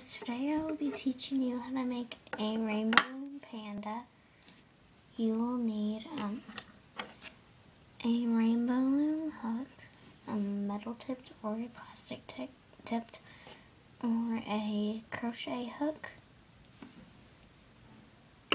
guys, today I will be teaching you how to make a rainbow panda. You will need um, a rainbow loom hook, a metal tipped or a plastic tipped, or a crochet hook,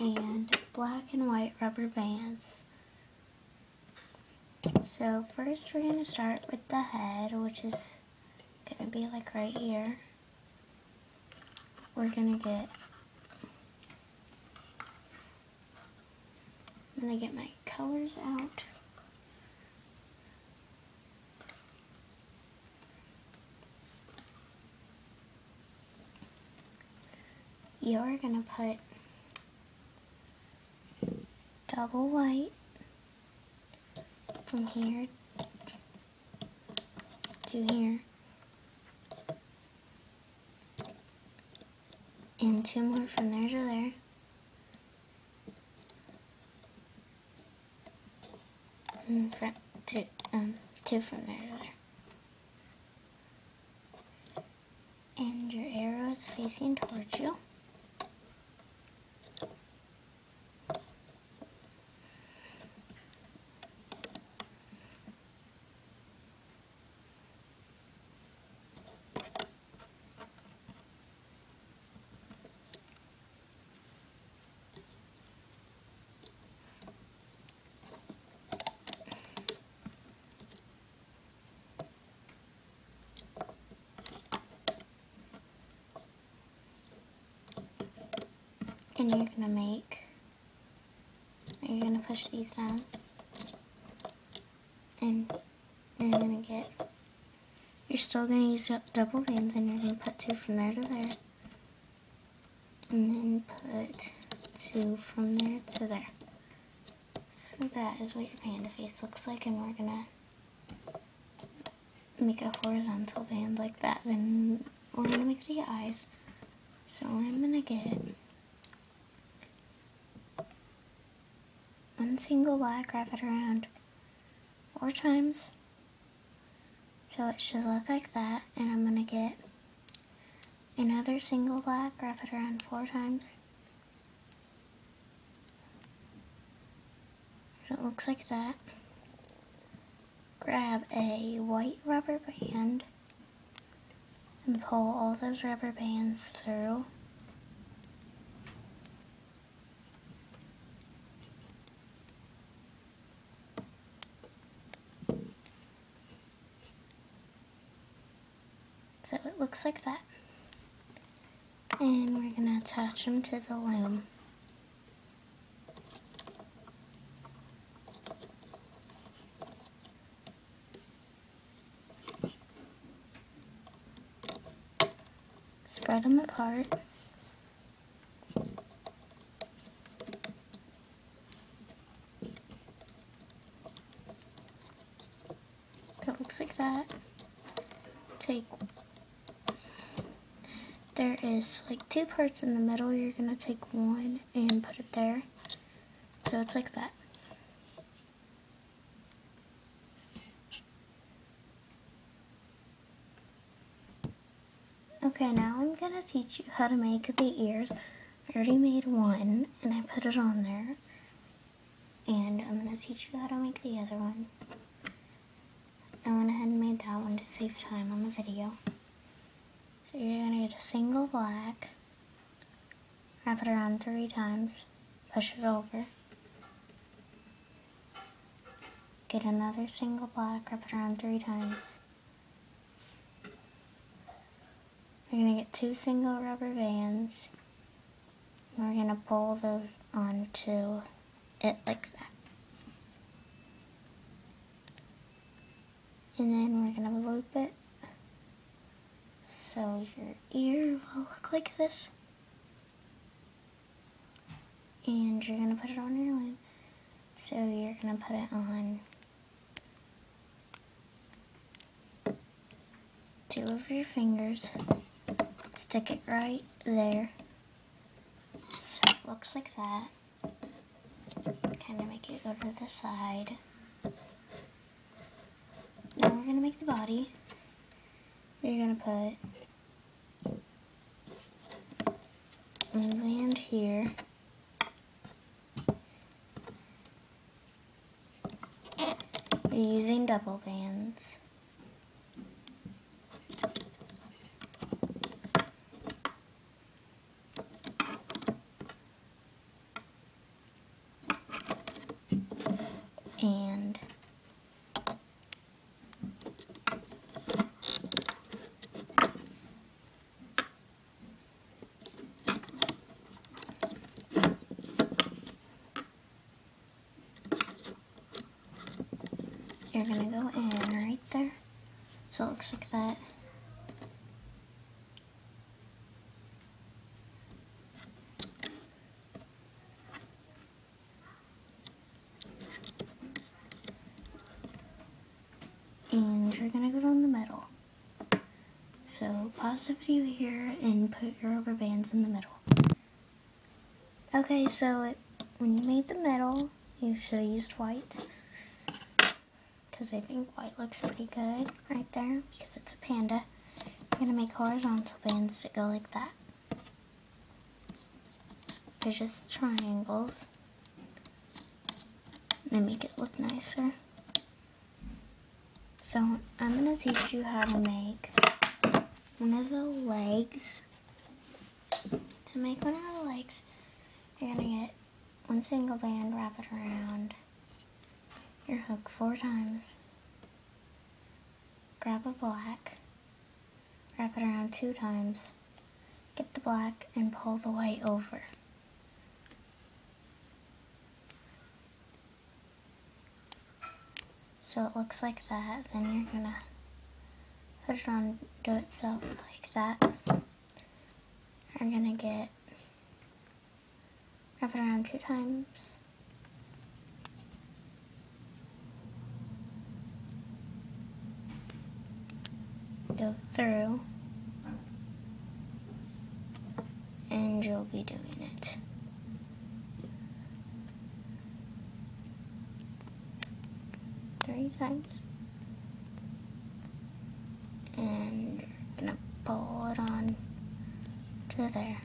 and black and white rubber bands. So first we're going to start with the head, which is going to be like right here we're gonna get I'm gonna get my colors out. You're gonna put double white from here to here. And two more from there to there. And from, two, um, two from there to there. And your arrow is facing towards you. And you're gonna make you're gonna push these down. And you're gonna get you're still gonna use double bands and you're gonna put two from there to there. And then put two from there to there. So that is what your panda face looks like and we're gonna make a horizontal band like that. Then we're gonna make the eyes. So I'm gonna get one single black, wrap it around four times. So it should look like that. And I'm to get another single black, wrap it around four times. So it looks like that. Grab a white rubber band and pull all those rubber bands through. So it looks like that. And we're going to attach them to the loom. Spread them apart. That looks like that. Take there is like two parts in the middle. You're going to take one and put it there. So it's like that. Okay, now I'm going to teach you how to make the ears. I already made one and I put it on there. And I'm going to teach you how to make the other one. I went ahead and made that one to save time on the video. You're going to get a single black, wrap it around three times, push it over. Get another single black, wrap it around three times. We're going to get two single rubber bands. And we're going to pull those onto it like that. And then we're going to loop it your ear will look like this. And you're going to put it on your loom. So you're going to put it on two of your fingers. Stick it right there. So it looks like that. Kind of make it go to the side. Now we're going to make the body. You're going to put one band here. We're using double bands. And you're gonna go in right there. So it looks like that. And you're gonna go down the middle. So pause the video here and put your rubber bands in the middle. Okay, so it, when you made the middle, you should have used white because I think white looks pretty good right there because it's a panda. I'm going to make horizontal bands that go like that. They're just triangles. They make it look nicer. So I'm going to teach you how to make one of the legs. To make one of the legs, you're going to get one single band, wrap it around your hook four times. Grab a black, wrap it around two times, get the black, and pull the white over. So it looks like that. Then you're gonna put it on do itself like that. You're gonna get wrap it around two times. Go through and you'll be doing it. Three times. And you're gonna pull it on to there.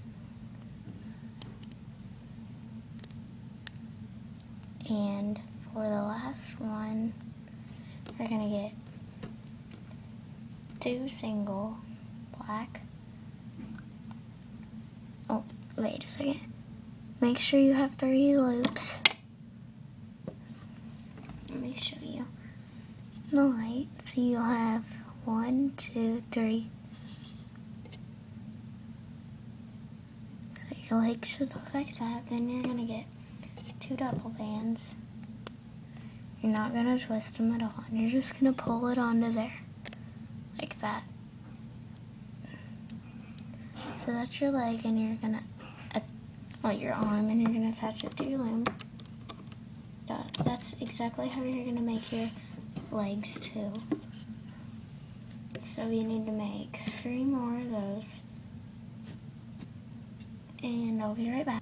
And for the last one, we're gonna get two single black. Oh, wait a second. Make sure you have three loops. Let me show you the light. So you'll have one, two, three. So your legs should look like that. Then you're gonna get two double bands. You're not gonna twist them at all. You're just gonna pull it onto there that. So that's your leg and you're gonna, well your arm and you're gonna attach it to your loom. That, that's exactly how you're gonna make your legs too. So you need to make three more of those. And I'll be right back.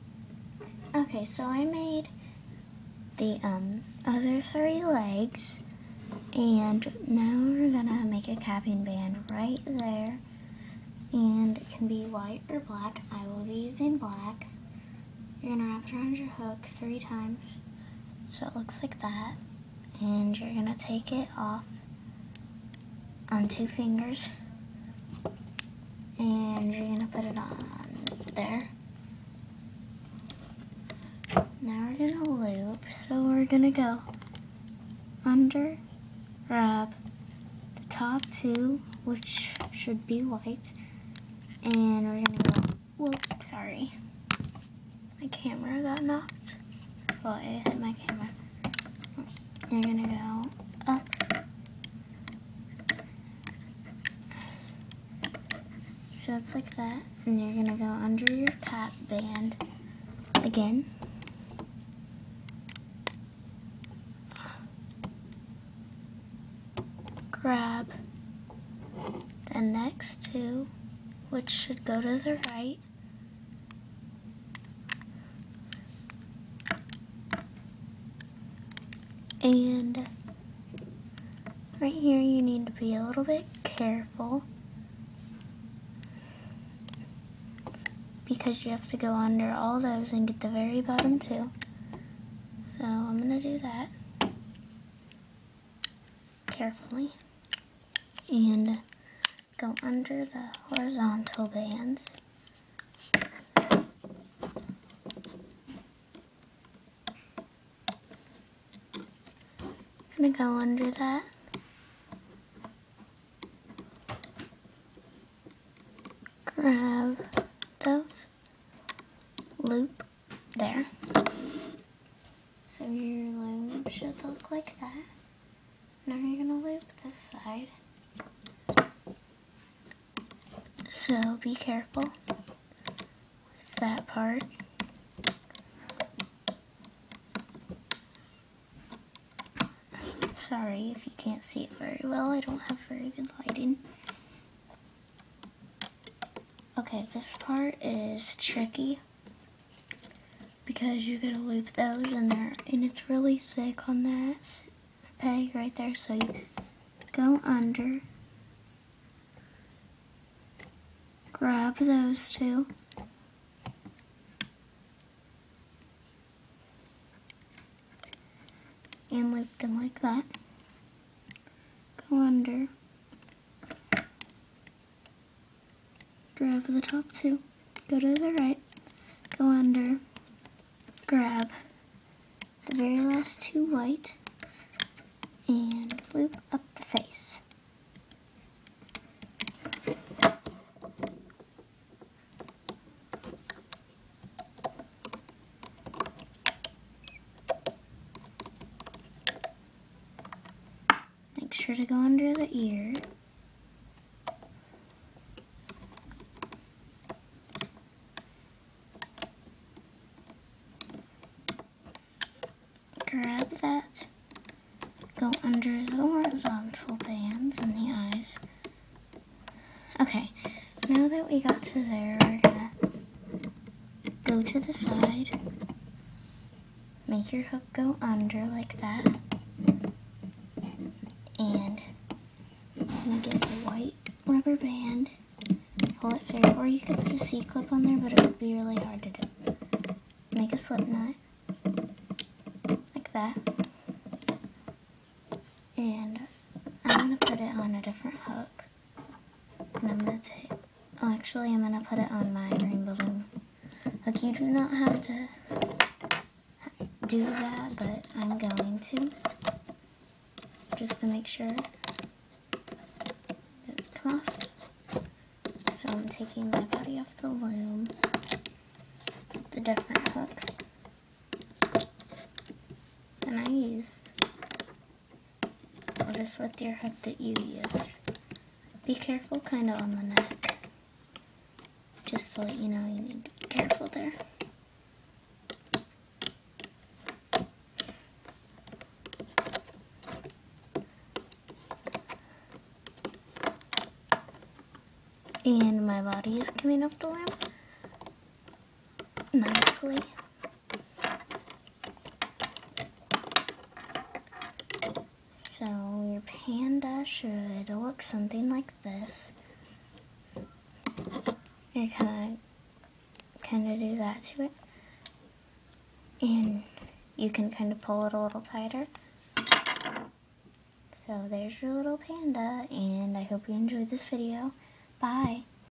Okay, so I made the um, other three legs. And now we're gonna make a capping band right there. And it can be white or black. I will be using black. You're gonna wrap it around your hook three times. So it looks like that. And you're gonna take it off on two fingers. And you're gonna put it on there. Now we're gonna loop. So we're gonna go under grab the top two, which should be white, and we're gonna go, whoop, sorry. My camera got knocked. Well, it hit my camera. You're gonna go up. So it's like that, and you're gonna go under your cap band again. Grab the next two, which should go to the right. And right here you need to be a little bit careful because you have to go under all those and get the very bottom too. So I'm going to do that carefully and go under the horizontal bands. I'm gonna go under that. Grab those, loop there. So your loom should look like that. Now you're gonna loop this side. So be careful with that part. Sorry if you can't see it very well, I don't have very good lighting. Okay, this part is tricky because you gotta loop those in there and it's really thick on that peg right there so you go under grab those two. And loop them like that. Go under. Grab the top two. Go to the right. Go under. Grab the very last two white. And loop up the face. Make sure to go under the ear. Grab that go under the horizontal bands and the eyes. Okay, now that we got to there, we're gonna go to the side, make your hook go under like that, and I'm gonna get a white rubber band, pull it through, or you could put a C-clip on there, but it would be really hard to do. Make a slip knot, like that and I'm to put it on a different hook. And I'm to take, oh, actually I'm to put it on my green balloon hook. You do not have to do that, but I'm going to, just to make sure. It come off? So I'm taking my body off the loom, with the different hook. And I use or just with your hook that you use. Be careful kind of on the neck. Just to let you know you need to be careful there. And my body is coming off the lamp nicely. So your panda should look something like this. You're gonna kind of do that to it. And you can kind of pull it a little tighter. So there's your little panda, and I hope you enjoyed this video. Bye!